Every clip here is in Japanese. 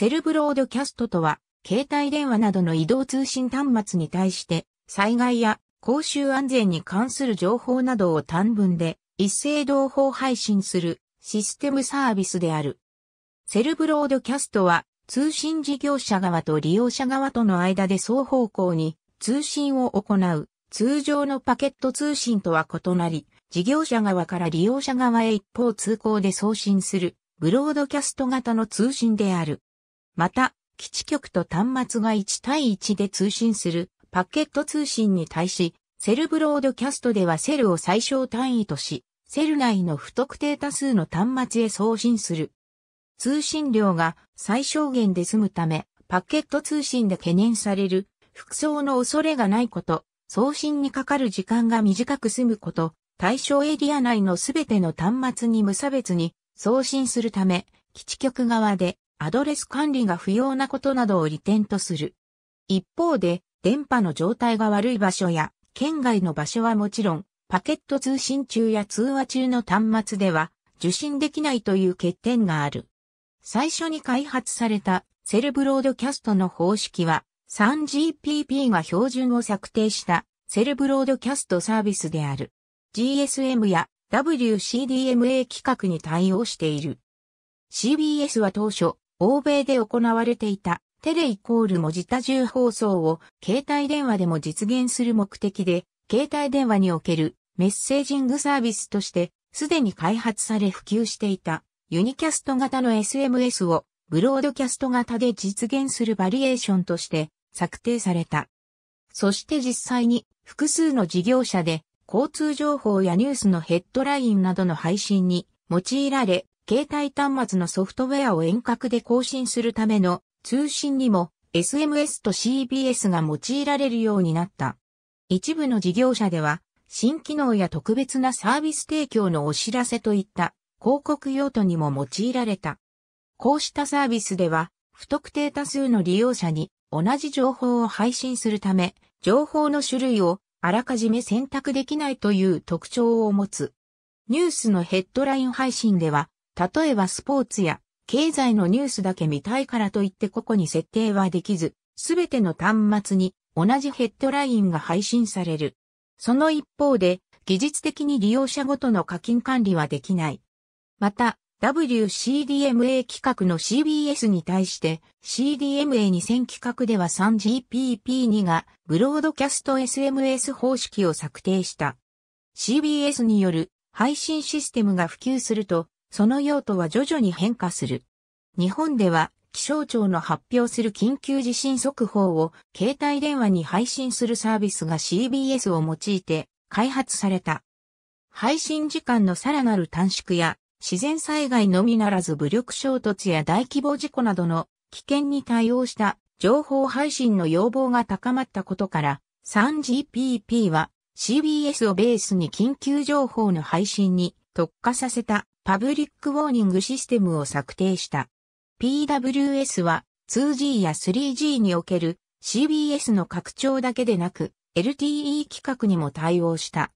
セルブロードキャストとは、携帯電話などの移動通信端末に対して、災害や公衆安全に関する情報などを短文で一斉同胞配信するシステムサービスである。セルブロードキャストは通信事業者側と利用者側との間で双方向に通信を行う通常のパケット通信とは異なり、事業者側から利用者側へ一方通行で送信するブロードキャスト型の通信である。また、基地局と端末が1対1で通信するパケット通信に対し、セルブロードキャストではセルを最小単位とし、セル内の不特定多数の端末へ送信する。通信量が最小限で済むため、パケット通信で懸念される、複層の恐れがないこと、送信にかかる時間が短く済むこと、対象エリア内のすべての端末に無差別に送信するため、基地局側でアドレス管理が不要なことなどを利点とする。一方で、電波の状態が悪い場所や、県外の場所はもちろん、パケット通信中や通話中の端末では受信できないという欠点がある。最初に開発されたセルブロードキャストの方式は 3GPP が標準を策定したセルブロードキャストサービスである。GSM や WCDMA 規格に対応している。CBS は当初、欧米で行われていたテレイコール文字多重放送を携帯電話でも実現する目的で、携帯電話におけるメッセージングサービスとしてすでに開発され普及していたユニキャスト型の SMS をブロードキャスト型で実現するバリエーションとして策定された。そして実際に複数の事業者で交通情報やニュースのヘッドラインなどの配信に用いられ、携帯端末のソフトウェアを遠隔で更新するための通信にも SMS と CBS が用いられるようになった。一部の事業者では新機能や特別なサービス提供のお知らせといった広告用途にも用いられた。こうしたサービスでは、不特定多数の利用者に同じ情報を配信するため、情報の種類をあらかじめ選択できないという特徴を持つ。ニュースのヘッドライン配信では、例えばスポーツや経済のニュースだけ見たいからといって個々に設定はできず、すべての端末に同じヘッドラインが配信される。その一方で、技術的に利用者ごとの課金管理はできない。また、WCDMA 規格の CBS に対して CDMA2000 規格では 3GPP2 がブロードキャスト SMS 方式を策定した。CBS による配信システムが普及すると、その用途は徐々に変化する。日本では気象庁の発表する緊急地震速報を携帯電話に配信するサービスが CBS を用いて開発された。配信時間のさらなる短縮や自然災害のみならず武力衝突や大規模事故などの危険に対応した情報配信の要望が高まったことから 3GPP は CBS をベースに緊急情報の配信に特化させたパブリックウォーニングシステムを策定した。PWS は 2G や 3G における CBS の拡張だけでなく LTE 規格にも対応した。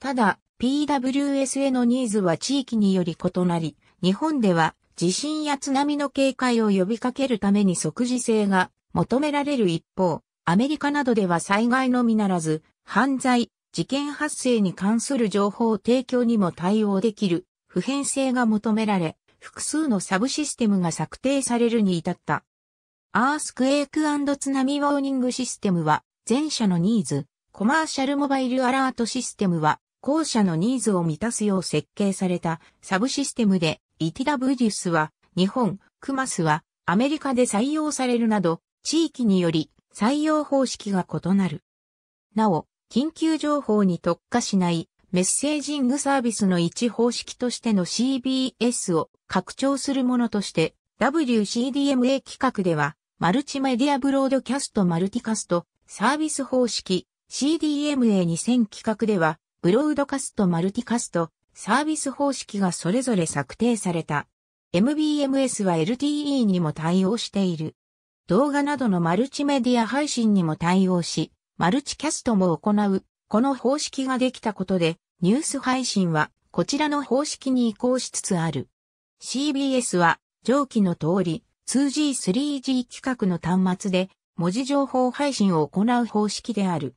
ただ、PWS へのニーズは地域により異なり、日本では地震や津波の警戒を呼びかけるために即時性が求められる一方、アメリカなどでは災害のみならず、犯罪、事件発生に関する情報提供にも対応できる普遍性が求められ、複数のサブシステムが策定されるに至った。アースクエイク津波ウォーニングシステムは前者のニーズ、コマーシャルモバイルアラートシステムは後者のニーズを満たすよう設計されたサブシステムで、イティダブディスは日本、クマスはアメリカで採用されるなど、地域により採用方式が異なる。なお、緊急情報に特化しないメッセージングサービスの一方式としての CBS を拡張するものとして WCDMA 規格ではマルチメディアブロードキャストマルティカストサービス方式 CDMA2000 規格ではブロードカストマルティカスト、サービス方式がそれぞれ策定された。MBMS は LTE にも対応している。動画などのマルチメディア配信にも対応し、マルチキャストも行う。この方式ができたことで、ニュース配信はこちらの方式に移行しつつある。CBS は上記の通り、2G3G 規格の端末で文字情報配信を行う方式である。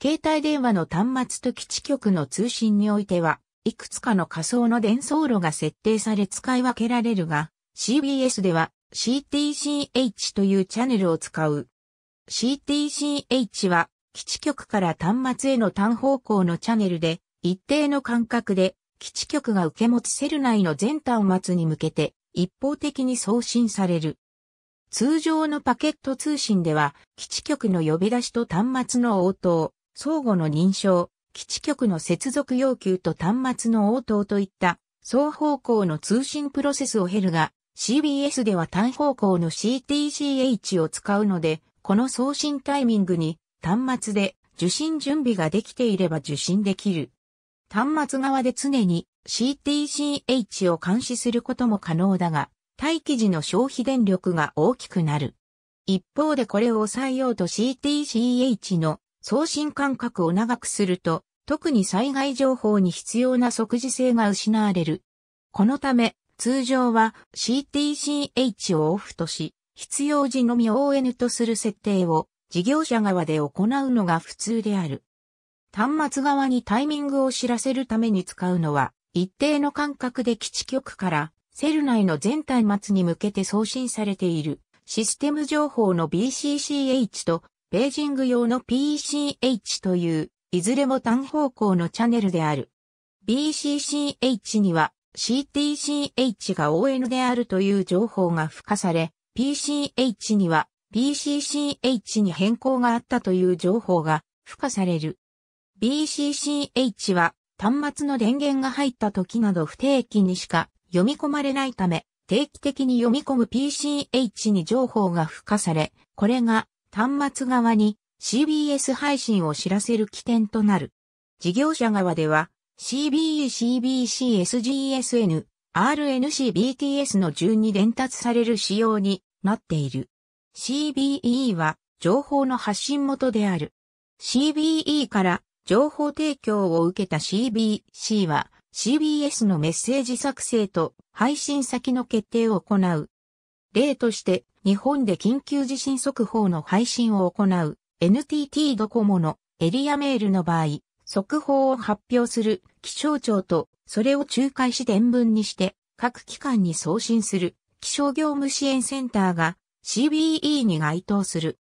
携帯電話の端末と基地局の通信においては、いくつかの仮想の伝送路が設定され使い分けられるが、CBS では CTCH というチャンネルを使う。CTCH は基地局から端末への単方向のチャンネルで一定の間隔で基地局が受け持つセル内の全端末に向けて一方的に送信される。通常のパケット通信では基地局の呼び出しと端末の応答、相互の認証、基地局の接続要求と端末の応答といった双方向の通信プロセスを経るが CBS では単方向の CTCH を使うので、この送信タイミングに端末で受信準備ができていれば受信できる。端末側で常に CTCH を監視することも可能だが、待機時の消費電力が大きくなる。一方でこれを抑えようと CTCH の送信間隔を長くすると、特に災害情報に必要な即時性が失われる。このため、通常は CTCH をオフとし、必要時のみ ON とする設定を事業者側で行うのが普通である。端末側にタイミングを知らせるために使うのは、一定の間隔で基地局からセル内の全端末に向けて送信されているシステム情報の BCCH とページング用の PCH といういずれも単方向のチャンネルである。BCCH には CTCH が ON であるという情報が付加され、PCH には BCCH に変更があったという情報が付加される。BCCH は端末の電源が入った時など不定期にしか読み込まれないため、定期的に読み込む PCH に情報が付加され、これが端末側に CBS 配信を知らせる起点となる。事業者側では CBE、CBC、SGSN、RNC、BTS の順に伝達される仕様になっている。CBE は情報の発信元である。CBE から情報提供を受けた CBC は CBS のメッセージ作成と配信先の決定を行う。例として日本で緊急地震速報の配信を行う NTT ドコモのエリアメールの場合、速報を発表する気象庁と、それを仲介し伝聞にして各機関に送信する気象業務支援センターが CBE に該当する。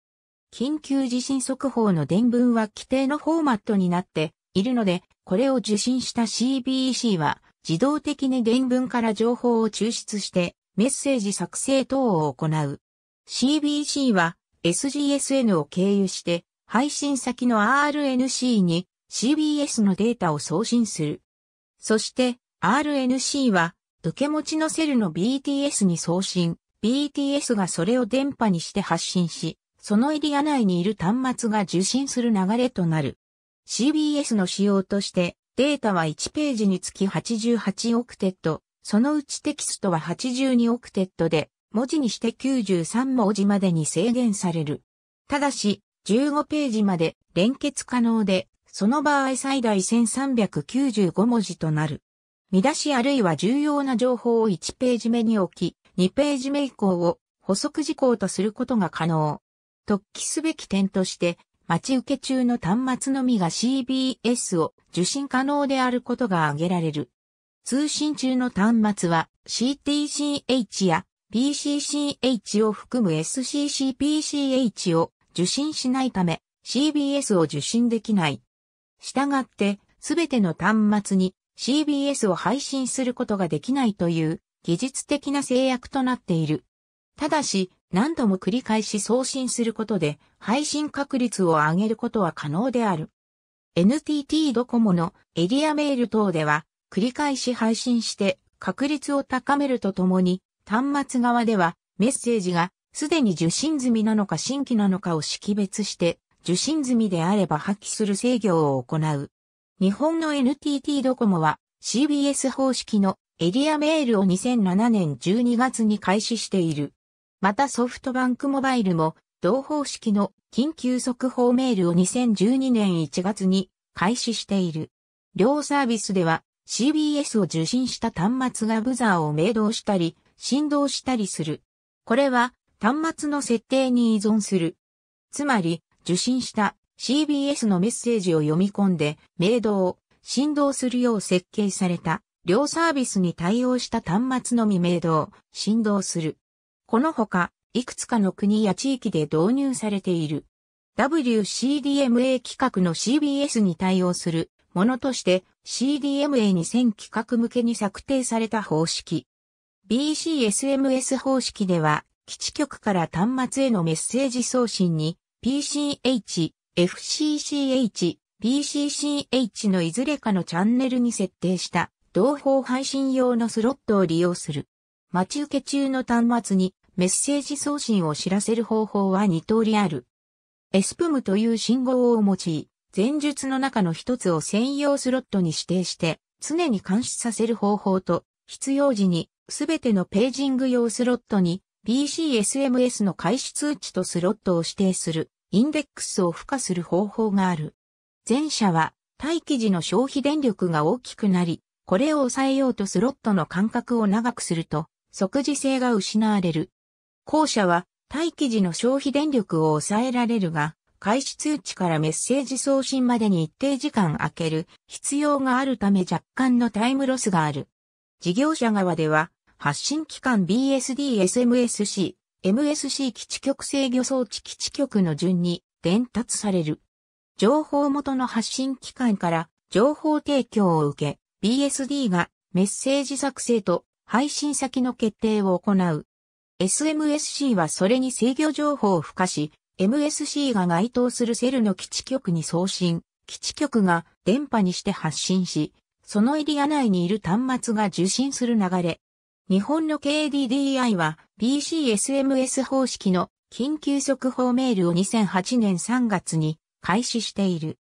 緊急地震速報の伝聞は規定のフォーマットになっているので、これを受信した CBC は自動的に伝聞から情報を抽出してメッセージ作成等を行う。CBC は SGSN を経由して配信先の RNC に CBS のデータを送信する。そして RNC は受け持ちのセルの BTS に送信、BTS がそれを電波にして発信し、そのエリア内にいる端末が受信する流れとなる。CBS の仕様としてデータは1ページにつき88オクテット、そのうちテキストは82オクテットで、文字にして93文字までに制限される。ただし、15ページまで連結可能で、その場合最大1395文字となる。見出しあるいは重要な情報を1ページ目に置き、2ページ目以降を補足事項とすることが可能。特記すべき点として、待ち受け中の端末のみが CBS を受信可能であることが挙げられる。通信中の端末は CTCH や PCCH を含む SCCPCH を受信しないため CBS を受信できない。したがって、すべての端末に CBS を配信することができないという技術的な制約となっている。ただし、何度も繰り返し送信することで配信確率を上げることは可能である。NTT ドコモのエリアメール等では繰り返し配信して確率を高めるとともに端末側ではメッセージがすでに受信済みなのか新規なのかを識別して受信済みであれば発揮する制御を行う。日本の NTT ドコモは CBS 方式のエリアメールを2007年12月に開始している。またソフトバンクモバイルも同方式の緊急速報メールを2012年1月に開始している。両サービスでは CBS を受信した端末がブザーを明動したり、振動したりする。これは端末の設定に依存する。つまり、受信した CBS のメッセージを読み込んで、明動、振動するよう設計された、両サービスに対応した端末のみ明動、振動する。このほか、いくつかの国や地域で導入されている。WCDMA 規格の CBS に対応するものとして CDMA2000 規格向けに策定された方式。BCSMS 方式では基地局から端末へのメッセージ送信に PCH、FCCH、PCCH のいずれかのチャンネルに設定した同胞配信用のスロットを利用する。待ち受け中の端末にメッセージ送信を知らせる方法は2通りある。SPM という信号を用い、前述の中の一つを専用スロットに指定して常に監視させる方法と必要時にすべてのページング用スロットに BCSMS の開始通知とスロットを指定するインデックスを付加する方法がある。前者は待機時の消費電力が大きくなり、これを抑えようとスロットの間隔を長くすると即時性が失われる。後者は待機時の消費電力を抑えられるが、開始通知からメッセージ送信までに一定時間空ける必要があるため若干のタイムロスがある。事業者側では発信機関 BSD-SMSC、MSC 基地局制御装置基地局の順に伝達される。情報元の発信機関から情報提供を受け、BSD がメッセージ作成と配信先の決定を行う。SMSC はそれに制御情報を付加し、MSC が該当するセルの基地局に送信、基地局が電波にして発信し、そのエリア内にいる端末が受信する流れ、日本の KDDI は BCSMS 方式の緊急速報メールを2008年3月に開始している。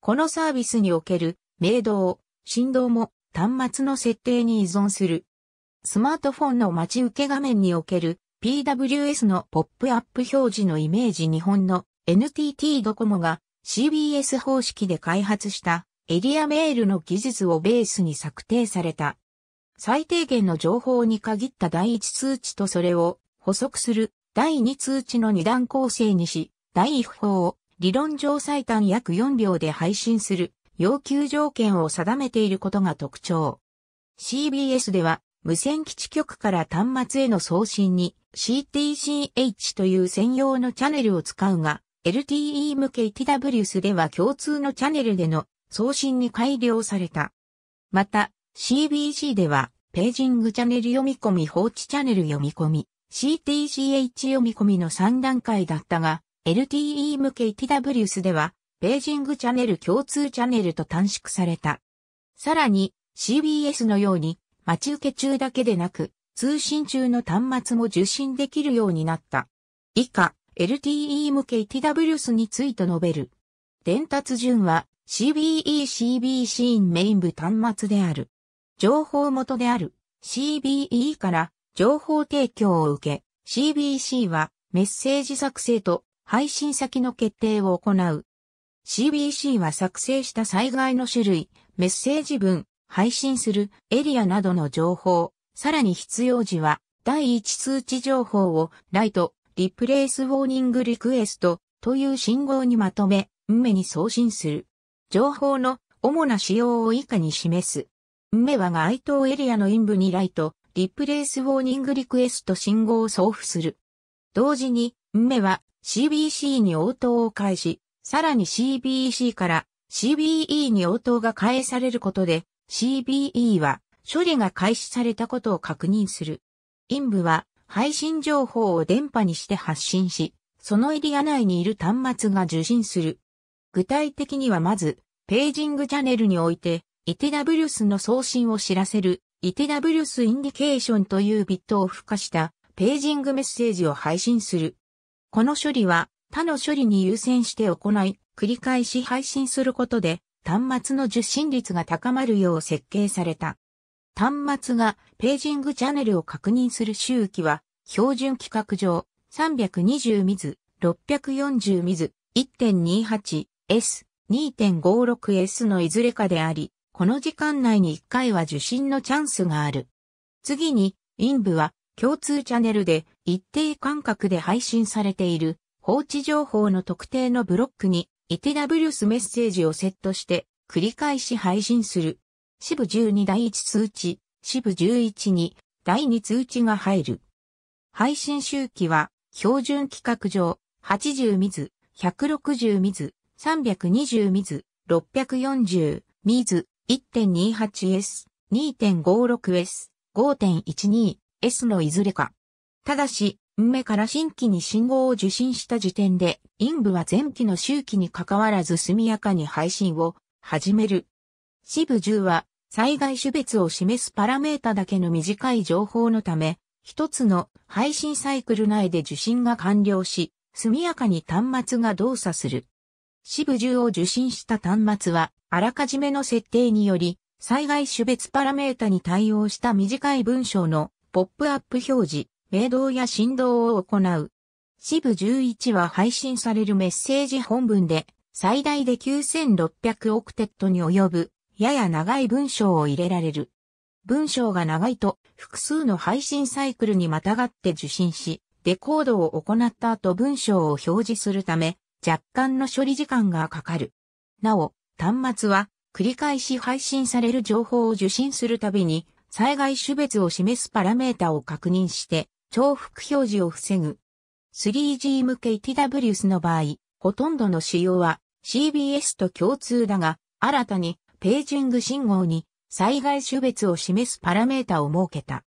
このサービスにおける明動、振動も端末の設定に依存する。スマートフォンの待ち受け画面における PWS のポップアップ表示のイメージ日本の NTT ドコモが CBS 方式で開発したエリアメールの技術をベースに策定された。最低限の情報に限った第一通知とそれを補足する第二通知の二段構成にし、第一報を理論上最短約4秒で配信する要求条件を定めていることが特徴。CBS では無線基地局から端末への送信に CTCH という専用のチャンネルを使うが、LTE 向け TWS では共通のチャンネルでの送信に改良された。また、CBC では、ページングチャンネル読み込み放置チャンネル読み込み、CTCH 読み込みの3段階だったが、LTE 向け TWS では、ページングチャンネル共通チャンネルと短縮された。さらに、CBS のように、待ち受け中だけでなく、通信中の端末も受信できるようになった。以下、LTE 向け TWS について述べる。伝達順は CBE-CBC メイン部端末である。情報元である CBE から情報提供を受け、CBC はメッセージ作成と配信先の決定を行う。CBC は作成した災害の種類、メッセージ文、配信するエリアなどの情報、さらに必要時は第一通知情報を Write-Replace Warning Request という信号にまとめ、 MME に送信する。情報の主な仕様を以下に示す。 MME は該当エリアの eNB に Write-Replace Warning Request 信号を送付する。同時に、 MMEは CBC に応答を返し、さらに CBC から CBE に応答が返されることで、CBE は処理が開始されたことを確認する。 eNBは配信情報を電波にして発信し、そのエリア内にいる端末が受信する。具体的にはまず、ページングチャンネルにおいて、 ETWS の送信を知らせる、 ETWS indication というビットを付加したページングメッセージを配信する。この処理は他の処理に優先して行い、繰り返し配信することで端末の受信率が高まるよう設計された。端末がページングチャンネルを確認する周期は標準規格上320ミズ、640ミズ、1.28S、2.56S のいずれかであり、この時間内に1回は受信のチャンスがある。次に、イン部は共通チャンネルで一定間隔で配信されている放置情報の特定のブロックに ETWS メッセージをセットして繰り返し配信する。支部12第1通知、支部11に第2通知が入る。配信周期は標準規格上80ミズ、160ミズ、320ミズ、640ミズ、1.28S、2.56S、5.12S のいずれか。ただし、運目から新規に信号を受信した時点で、陰部は前期の周期に関わらず速やかに配信を始める。支部10は、災害種別を示すパラメータだけの短い情報のため、一つの配信サイクル内で受信が完了し、速やかに端末が動作する。支部10を受信した端末は、あらかじめの設定により、災害種別パラメータに対応した短い文章のポップアップ表示、明動や振動を行う。支部11は配信されるメッセージ本文で最大で9600オクテットに及ぶやや長い文章を入れられる。文章が長いと複数の配信サイクルにまたがって受信し、デコードを行った後文章を表示するため若干の処理時間がかかる。なお、端末は繰り返し配信される情報を受信するたびに災害種別を示すパラメータを確認して重複表示を防ぐ。3G 向け TWS の場合、ほとんどの仕様は CBS と共通だが、新たにページング信号に災害種別を示すパラメータを設けた。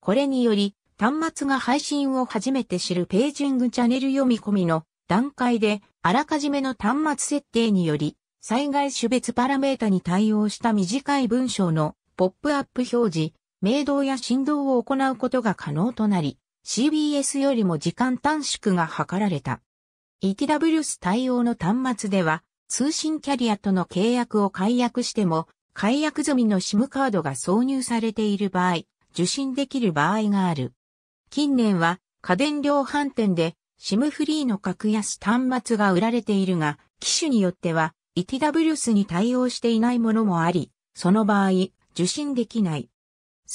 これにより、端末が配信を初めて知るページングチャンネル読み込みの段階で、あらかじめの端末設定により、災害種別パラメータに対応した短い文章のポップアップ表示、明動や振動を行うことが可能となり、CBS よりも時間短縮が図られた。ETWS 対応の端末では、通信キャリアとの契約を解約しても、解約済みの SIM カードが挿入されている場合、受信できる場合がある。近年は家電量販店で SIM フリーの格安端末が売られているが、機種によっては ETWS に対応していないものもあり、その場合、受信できない。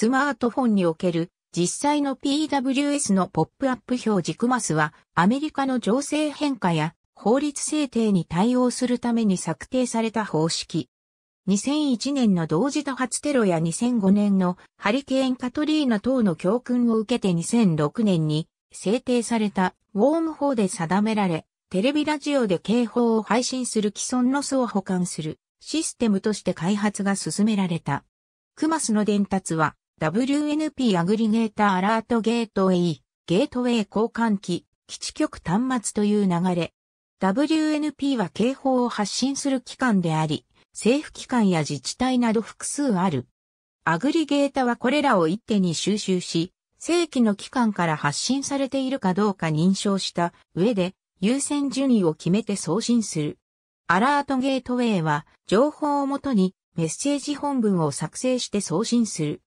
スマートフォンにおける実際の PWS のポップアップ表示クマスはアメリカの情勢変化や法律制定に対応するために策定された方式。2001年の同時多発テロや2005年のハリケーンカトリーナ等の教訓を受けて2006年に制定されたウォーム法で定められ、テレビラジオで警報を配信する既存の巣を保管するシステムとして開発が進められた。クマスの伝達は WNP アグリゲーターアラートゲートウェイ、ゲートウェイ交換機、基地局端末という流れ。WNP は警報を発信する機関であり、政府機関や自治体など複数ある。アグリゲータはこれらを一手に収集し、正規の機関から発信されているかどうか認証した上で優先順位を決めて送信する。アラートゲートウェイは情報をもとにメッセージ本文を作成して送信する。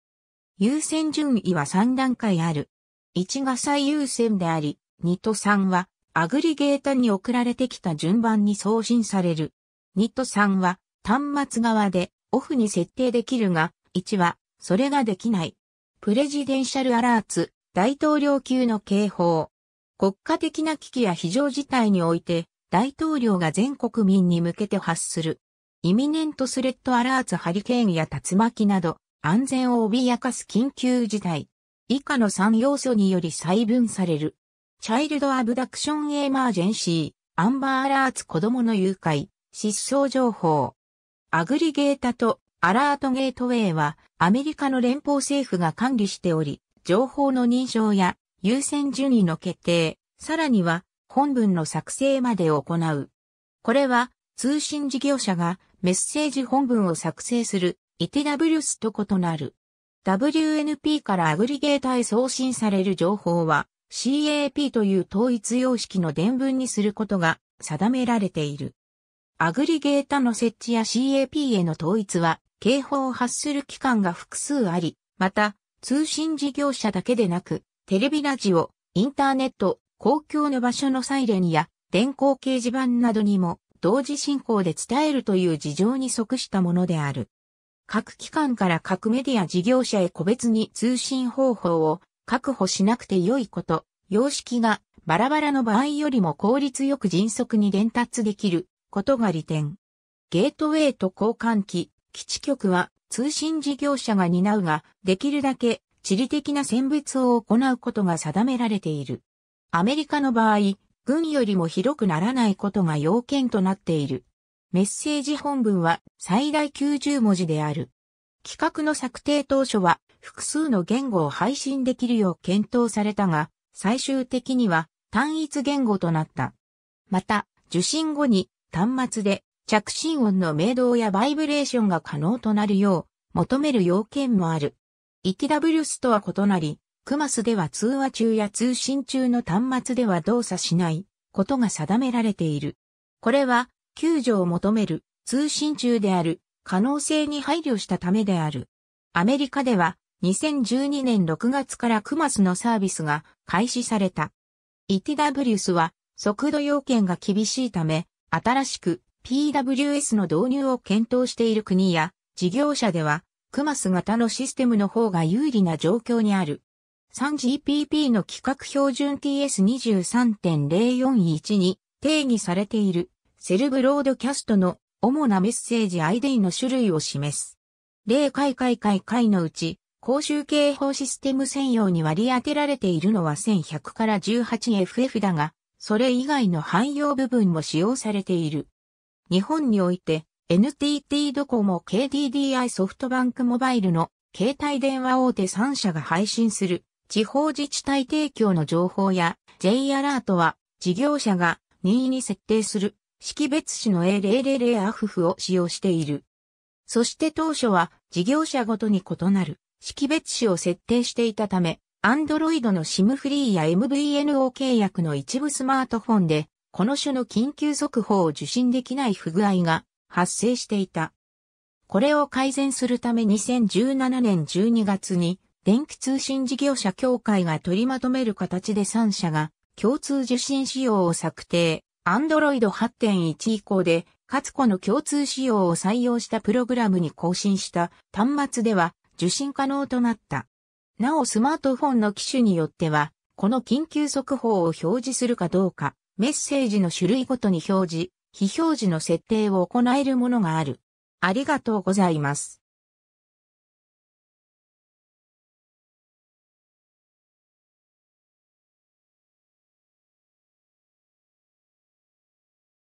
優先順位は3段階ある。1が最優先であり、2と3はアグリゲータに送られてきた順番に送信される。2と3は端末側でオフに設定できるが、1はそれができない。プレジデンシャルアラーツ、大統領級の警報。国家的な危機や非常事態において、大統領が全国民に向けて発するイミネントスレッドアラーツハリケーンや竜巻など、安全を脅かす緊急事態。以下の3要素により細分される。チャイルドアブダクションエマージェンシー、アンバーアラーツ子供の誘拐、失踪情報。アグリゲータとアラートゲートウェイはアメリカの連邦政府が管理しており、情報の認証や優先順位の決定、さらには本文の作成まで行う。これは通信事業者がメッセージ本文を作成する ETWS と異なる。WNP からアグリゲータへ送信される情報は CAP という統一様式の伝文にすることが定められている。アグリゲータの設置や CAP への統一は警報を発する機関が複数あり、また通信事業者だけでなくテレビラジオ、インターネット、公共の場所のサイレンや電光掲示板などにも同時進行で伝えるという事情に即したものである。各機関から各メディア事業者へ個別に通信方法を確保しなくて良いこと、様式がバラバラの場合よりも効率よく迅速に伝達できることが利点。ゲートウェイと交換機、基地局は通信事業者が担うが、できるだけ地理的な選別を行うことが定められている。アメリカの場合、軍よりも広くならないことが要件となっている。メッセージ本文は最大90文字である。企画の策定当初は複数の言語を配信できるよう検討されたが、最終的には単一言語となった。また、受信後に端末で着信音の明動やバイブレーションが可能となるよう求める要件もある。ETWS とは異なり、クマスでは通話中や通信中の端末では動作しないことが定められている。これは救助を求める通信中である可能性に配慮したためである。アメリカでは2012年6月からクマスのサービスが開始された。ETWS は速度要件が厳しいため、新しく PWS の導入を検討している国や事業者では、クマス型のシステムの方が有利な状況にある。3GPP の規格標準 TS23.041 に定義されているセルブロードキャストの主なメッセージ ID の種類を示す。例回回回回のうち、公衆警報システム専用に割り当てられているのは1100から 18FF だが、それ以外の汎用部分も使用されている。日本において NTT ドコモ KDDI ソフトバンクモバイルの携帯電話大手3社が配信する地方自治体提供の情報や J アラートは事業者が任意に設定する識別紙の A000 アフフを使用している。そして当初は事業者ごとに異なる識別紙を設定していたため、Android の SIM フリーや MVNO 契約の一部スマートフォンで、この種の緊急速報を受信できない不具合が発生していた。これを改善するため2017年12月に電気通信事業者協会が取りまとめる形で3社が共通受信仕様を策定、Android 8.1以降で、かつこの共通仕様を採用したプログラムに更新した端末では受信可能となった。なおスマートフォンの機種によっては、この緊急速報を表示するかどうか、メッセージの種類ごとに表示、非表示の設定を行えるものがある。ありがとうございます。